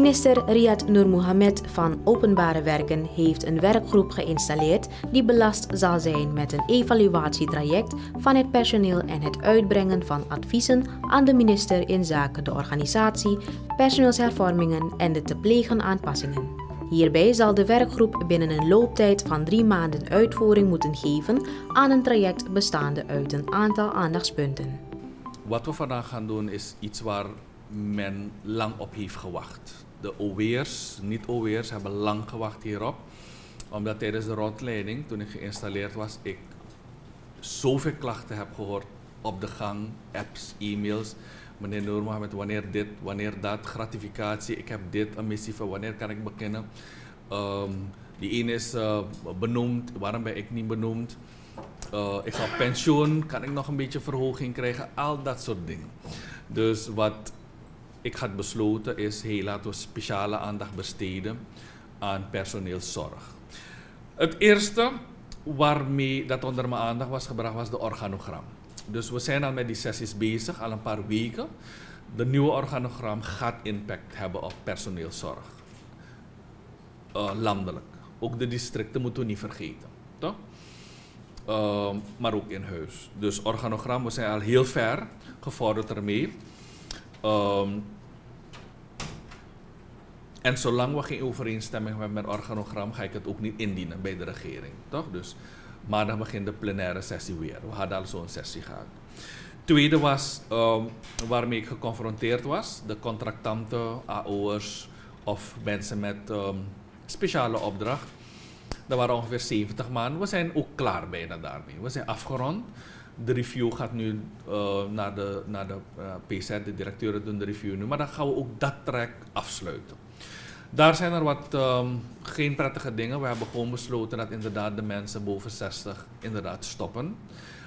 Minister Riyad Nur Mohamed van Openbare Werken heeft een werkgroep geïnstalleerd die belast zal zijn met een evaluatietraject van het personeel en het uitbrengen van adviezen aan de minister in zaken de organisatie, personeelshervormingen en de te plegen aanpassingen. Hierbij zal de werkgroep binnen een looptijd van drie maanden uitvoering moeten geven aan een traject bestaande uit een aantal aandachtspunten. Wat we vandaag gaan doen is iets waar men lang op heeft gewacht. De OW'ers, niet-OW'ers, hebben lang gewacht hierop. Omdat tijdens de rondleiding, toen ik geïnstalleerd was, ik zoveel klachten heb gehoord op de gang, apps, e-mails. Meneer Noor met wanneer dit, wanneer dat, gratificatie, ik heb dit, een missieve, wanneer kan ik beginnen? Um, die ene is uh, benoemd, waarom ben ik niet benoemd? Uh, ik ga pensioen, kan ik nog een beetje verhoging krijgen? Al dat soort dingen. Dus wat ik had besloten is, hey, laten we speciale aandacht besteden aan personeelszorg. Het eerste waarmee dat onder mijn aandacht was gebracht was de organogram. Dus we zijn al met die sessies bezig, al een paar weken. De nieuwe organogram gaat impact hebben op personeelszorg. Uh, landelijk. Ook de districten moeten we niet vergeten. Toch? Uh, maar ook in huis. Dus organogram, we zijn al heel ver gevorderd ermee. Um, en zolang we geen overeenstemming hebben met organogram, ga ik het ook niet indienen bij de regering. Toch? Dus maandag begint de plenaire sessie weer. We hadden al zo'n sessie gehad. Tweede was um, waarmee ik geconfronteerd was: de contractanten, AO'ers of mensen met um, speciale opdracht. Dat waren ongeveer 70 maanden. We zijn ook klaar bijna daarmee. We zijn afgerond. De review gaat nu uh, naar de, naar de uh, PZ, de directeuren doen de review nu. Maar dan gaan we ook dat track afsluiten. Daar zijn er wat um, geen prettige dingen. We hebben gewoon besloten dat inderdaad de mensen boven 60 inderdaad stoppen.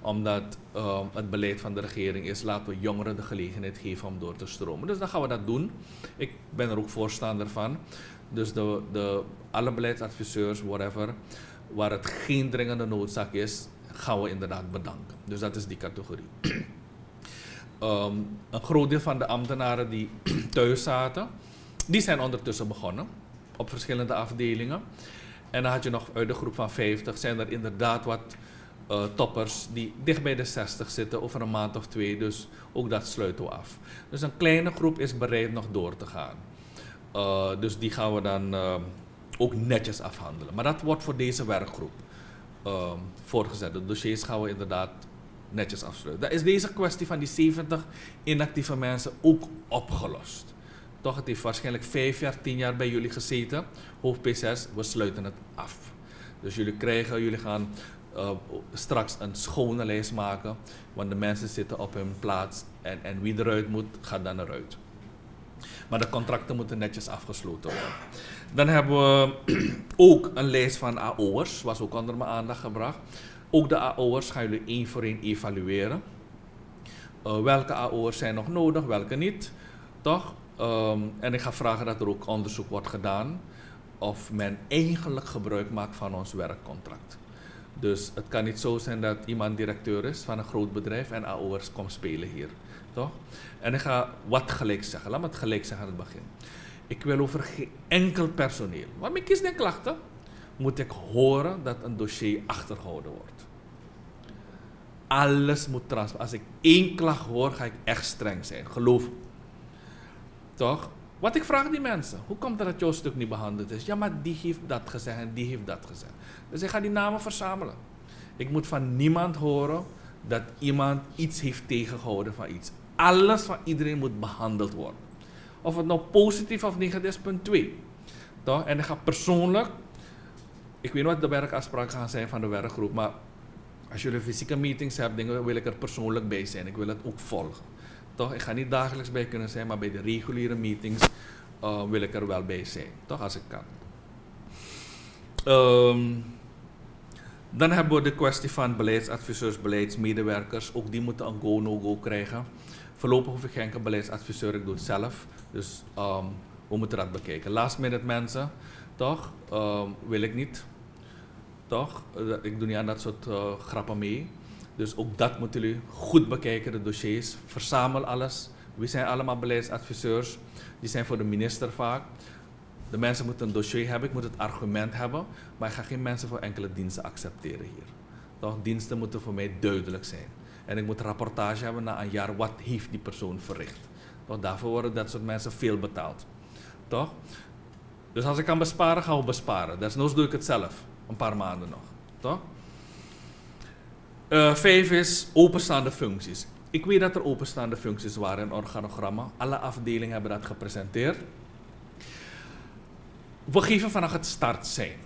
Omdat um, het beleid van de regering is, laten we jongeren de gelegenheid geven om door te stromen. Dus dan gaan we dat doen. Ik ben er ook voorstander van. Dus de, de, alle beleidsadviseurs, whatever, waar het geen dringende noodzaak is, gaan we inderdaad bedanken. Dus dat is die categorie. um, een groot deel van de ambtenaren die thuis zaten, die zijn ondertussen begonnen op verschillende afdelingen. En dan had je nog uit de groep van 50 zijn er inderdaad wat uh, toppers die dicht bij de 60 zitten over een maand of twee. Dus ook dat sluiten we af. Dus een kleine groep is bereid nog door te gaan. Uh, dus die gaan we dan uh, ook netjes afhandelen. Maar dat wordt voor deze werkgroep voorgezet. De dossiers gaan we inderdaad netjes afsluiten. Dan is deze kwestie van die 70 inactieve mensen ook opgelost. Toch, het heeft waarschijnlijk vijf jaar, tien jaar bij jullie gezeten. Hoofd P6, we sluiten het af. Dus jullie krijgen, jullie gaan uh, straks een schone lijst maken. Want de mensen zitten op hun plaats. En, en wie eruit moet, gaat dan eruit. Maar de contracten moeten netjes afgesloten worden. Dan hebben we ook een lijst van AO'ers, was ook onder mijn aandacht gebracht. Ook de AO'ers gaan jullie één voor één evalueren. Uh, welke AO'ers zijn nog nodig, welke niet. Toch? Um, en ik ga vragen dat er ook onderzoek wordt gedaan of men eigenlijk gebruik maakt van ons werkcontract. Dus het kan niet zo zijn dat iemand directeur is van een groot bedrijf en AO'ers komt spelen hier. Toch? En ik ga wat gelijk zeggen. Laat me het gelijk zeggen aan het begin. Ik wil over geen enkel personeel, ik kies de klachten, moet ik horen dat een dossier achtergehouden wordt. Alles moet transparant. Als ik één klacht hoor, ga ik echt streng zijn. Geloof me. Toch? Wat ik vraag die mensen, hoe komt het dat jouw stuk niet behandeld is? Ja, maar die heeft dat gezegd en die heeft dat gezegd. Dus ik ga die namen verzamelen. Ik moet van niemand horen dat iemand iets heeft tegengehouden van iets. Alles van iedereen moet behandeld worden. Of het nou positief of negatief is, punt 2. Toch? En ik ga persoonlijk, ik weet niet wat de werkafspraken gaan zijn van de werkgroep, maar als jullie fysieke meetings hebben, wil ik er persoonlijk bij zijn. Ik wil het ook volgen. Toch? Ik ga niet dagelijks bij kunnen zijn, maar bij de reguliere meetings uh, wil ik er wel bij zijn. Toch, als ik kan. Um, dan hebben we de kwestie van beleidsadviseurs, beleidsmedewerkers. Ook die moeten een go-no-go krijgen. Voorlopig hoef ik geen beleidsadviseur, ik doe het zelf. Dus um, we moeten dat bekijken. Last minute mensen, toch? Um, wil ik niet. Toch? Ik doe niet aan dat soort uh, grappen mee. Dus ook dat moeten jullie goed bekijken, de dossiers. Verzamel alles, We zijn allemaal beleidsadviseurs. Die zijn voor de minister vaak. De mensen moeten een dossier hebben, ik moet het argument hebben. Maar ik ga geen mensen voor enkele diensten accepteren hier. Toch? Diensten moeten voor mij duidelijk zijn. En ik moet rapportage hebben na een jaar, wat heeft die persoon verricht. Toch? Daarvoor worden dat soort mensen veel betaald. Toch? Dus als ik kan besparen, ga ik besparen. Desnoods doe ik het zelf. Een paar maanden nog. Toch? Uh, vijf is openstaande functies. Ik weet dat er openstaande functies waren in organogramma. Alle afdelingen hebben dat gepresenteerd. We geven vanaf het start zijn.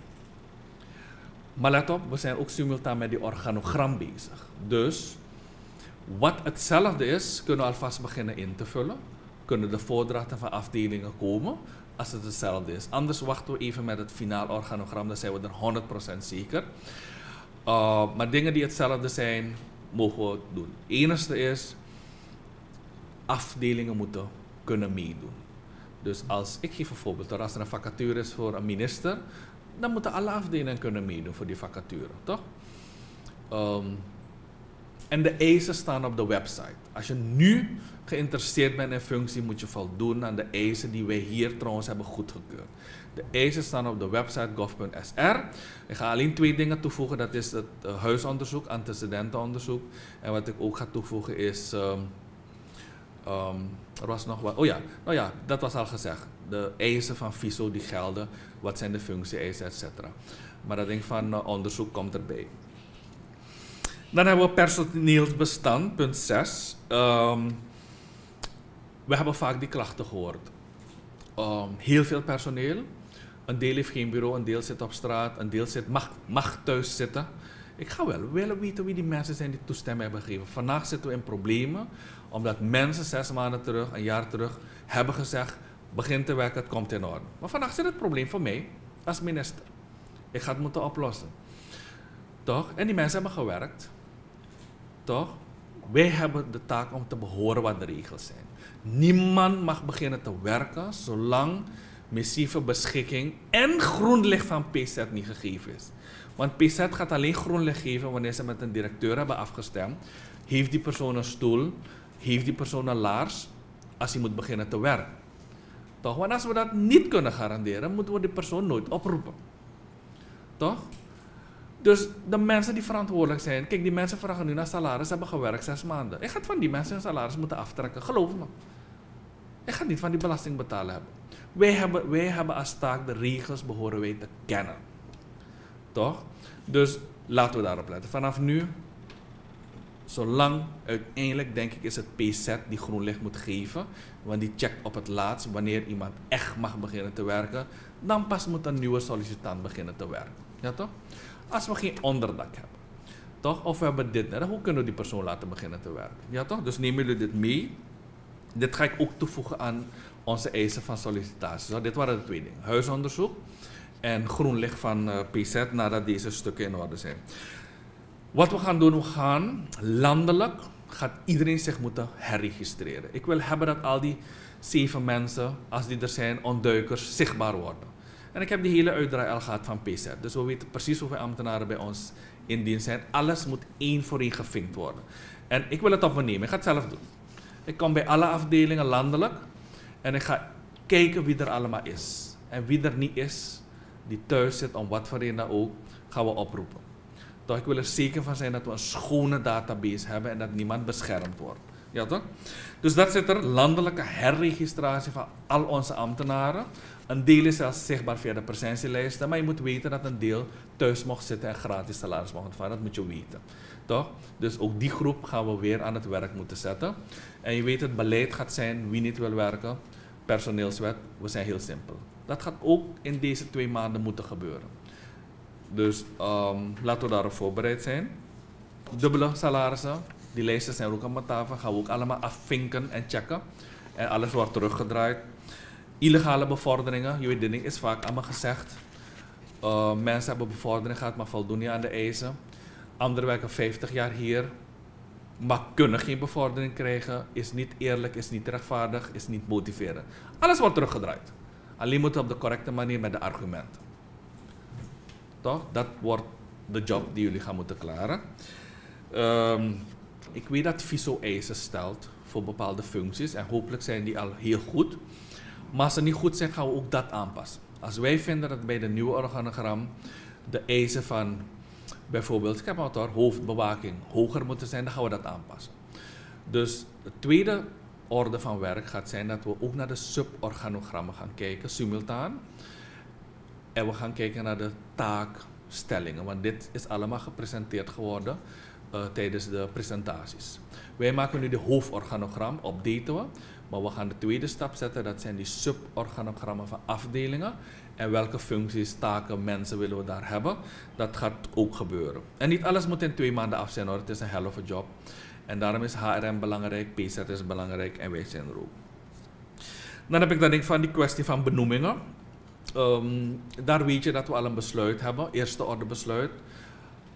Maar let op, we zijn ook simultaan met die organogram bezig. Dus wat hetzelfde is, kunnen we alvast beginnen in te vullen. Kunnen de voordrachten van afdelingen komen als het hetzelfde is. Anders wachten we even met het finaal organogram, dan zijn we er 100% zeker. Uh, maar dingen die hetzelfde zijn, mogen we doen. Het enige is, afdelingen moeten kunnen meedoen. Dus als, ik geef een voorbeeld, als er een vacature is voor een minister, dan moeten alle afdelingen kunnen meedoen voor die vacature, toch? Um, en de eisen staan op de website. Als je nu geïnteresseerd bent in functie, moet je voldoen aan de eisen die wij hier trouwens hebben goedgekeurd. De eisen staan op de website gov.sr. Ik ga alleen twee dingen toevoegen. Dat is het uh, huisonderzoek, antecedentenonderzoek. En wat ik ook ga toevoegen is... Um, um, er was nog wat... Oh ja, nou ja, dat was al gezegd. De eisen van FISO die gelden. Wat zijn de functie-eisen, et cetera. Maar dat ding van uh, onderzoek komt erbij. Dan hebben we personeelsbestand, punt 6. Um, ehm, we hebben vaak die klachten gehoord. Um, heel veel personeel. Een deel heeft geen bureau, een deel zit op straat, een deel zit, mag, mag thuis zitten. Ik ga wel willen weten wie die mensen zijn die toestemming hebben gegeven. Vandaag zitten we in problemen, omdat mensen zes maanden terug, een jaar terug, hebben gezegd: begin te werken, het komt in orde. Maar vandaag zit het probleem voor mij als minister. Ik ga het moeten oplossen. Toch? En die mensen hebben gewerkt. Toch? Wij hebben de taak om te behoren wat de regels zijn. Niemand mag beginnen te werken zolang missieve beschikking en groen licht van PZ niet gegeven is. Want PZ gaat alleen groen licht geven wanneer ze met een directeur hebben afgestemd. Heeft die persoon een stoel? Heeft die persoon een laars? Als hij moet beginnen te werken. Toch? Want als we dat niet kunnen garanderen, moeten we die persoon nooit oproepen. Toch? Dus de mensen die verantwoordelijk zijn, kijk, die mensen vragen nu naar salaris, hebben gewerkt zes maanden. Ik ga van die mensen hun salaris moeten aftrekken, geloof me. Ik ga niet van die belasting betalen. Wij hebben, wij hebben als taak de regels behoren wij te kennen. Toch? Dus laten we daarop letten. Vanaf nu, zolang uiteindelijk denk ik is het PZ die groen licht moet geven, want die checkt op het laatst wanneer iemand echt mag beginnen te werken, dan pas moet een nieuwe sollicitant beginnen te werken. Ja toch? Als we geen onderdak hebben. Toch? Of we hebben dit net. Hoe kunnen we die persoon laten beginnen te werken? Ja toch? Dus nemen jullie dit mee. Dit ga ik ook toevoegen aan onze eisen van sollicitatie. dit waren de twee dingen. Huisonderzoek en groen licht van eh, PZ nadat deze stukken in orde zijn. Wat we gaan doen, we gaan landelijk, gaat iedereen zich moeten herregistreren. Ik wil hebben dat al die zeven mensen, als die er zijn, ontduikers, zichtbaar worden. En ik heb die hele uitdraai al gehad van PZ. Dus we weten precies hoeveel ambtenaren bij ons in dienst zijn. Alles moet één voor één gevinkt worden. En ik wil het op me nemen. Ik ga het zelf doen. Ik kom bij alle afdelingen landelijk. En ik ga kijken wie er allemaal is. En wie er niet is, die thuis zit, om wat voor reden ook, gaan we oproepen. Toch, ik wil er zeker van zijn dat we een schone database hebben en dat niemand beschermd wordt. Ja toch? Dus dat zit er, landelijke herregistratie van al onze ambtenaren. Een deel is zelfs zichtbaar via de presentielijsten, maar je moet weten dat een deel thuis mocht zitten en gratis salaris mocht ontvangen. Dat moet je weten. Toch? Dus ook die groep gaan we weer aan het werk moeten zetten. En je weet, het beleid gaat zijn wie niet wil werken. Personeelswet, we zijn heel simpel. Dat gaat ook in deze twee maanden moeten gebeuren. Dus um, laten we daarop voorbereid zijn. Dubbele salarissen, die lijsten zijn ook aan mijn tafel. Gaan we ook allemaal afvinken en checken. En alles wordt teruggedraaid illegale bevorderingen. Je weet, ding is vaak allemaal gezegd. Uh, mensen hebben bevordering gehad, maar voldoen niet aan de eisen. Anderen werken 50 jaar hier, maar kunnen geen bevordering krijgen. Is niet eerlijk, is niet rechtvaardig, is niet motiverend. Alles wordt teruggedraaid. Alleen moeten op de correcte manier met de argumenten. Toch? Dat wordt de job die jullie gaan moeten klaren. Um, ik weet dat FISO eisen stelt voor bepaalde functies en hopelijk zijn die al heel goed. Maar als ze niet goed zijn, gaan we ook dat aanpassen. Als wij vinden dat bij de nieuwe organogram de eisen van bijvoorbeeld, al, hoofdbewaking hoger moeten zijn, dan gaan we dat aanpassen. Dus de tweede orde van werk gaat zijn dat we ook naar de suborganogrammen gaan kijken, simultaan. En we gaan kijken naar de taakstellingen, want dit is allemaal gepresenteerd geworden uh, tijdens de presentaties. Wij maken nu de hoofdorganogram, updaten we, maar we gaan de tweede stap zetten, dat zijn die suborganogrammen van afdelingen. En welke functies, taken, mensen willen we daar hebben. Dat gaat ook gebeuren. En niet alles moet in twee maanden af zijn hoor, het is een hell of job. En daarom is HRM belangrijk, PZ is belangrijk en wij zijn er ook. Dan heb ik dan denk van die kwestie van benoemingen. Um, daar weet je dat we al een besluit hebben, eerste orde besluit.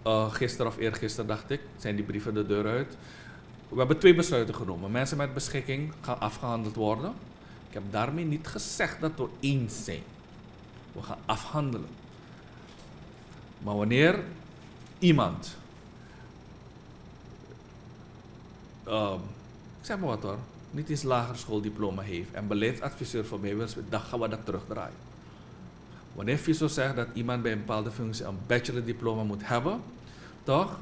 Uh, gisteren of eergisteren dacht ik, zijn die brieven de deur uit. We hebben twee besluiten genomen. Mensen met beschikking gaan afgehandeld worden. Ik heb daarmee niet gezegd dat we eens zijn. We gaan afhandelen. Maar wanneer iemand, uh, ik zeg maar wat hoor, niet eens lager schooldiploma heeft en beleidsadviseur voor mij wil, dan gaan we dat terugdraaien. Wanneer FISO zegt dat iemand bij een bepaalde functie een bachelordiploma moet hebben, toch?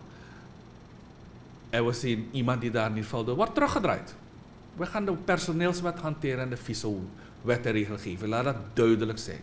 En we zien iemand die daar niet voldoet, wordt teruggedraaid. We gaan de personeelswet hanteren en de FISO-wet en regelgeving. Laat dat duidelijk zijn.